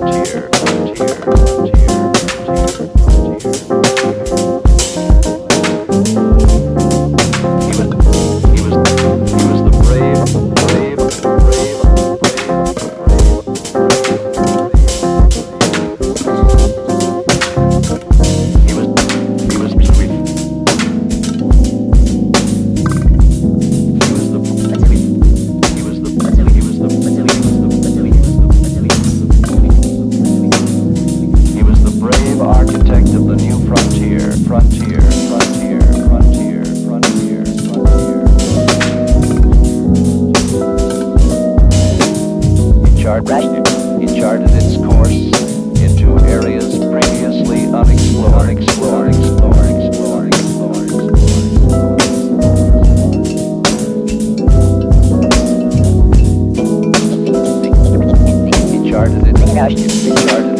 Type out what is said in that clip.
frontier, frontier, architect of the new frontier, frontier, frontier, frontier, frontier, frontier. He charted, he charted its course into areas previously unexplored, explored, explored, explored, explored, explored. He charted it, he charted its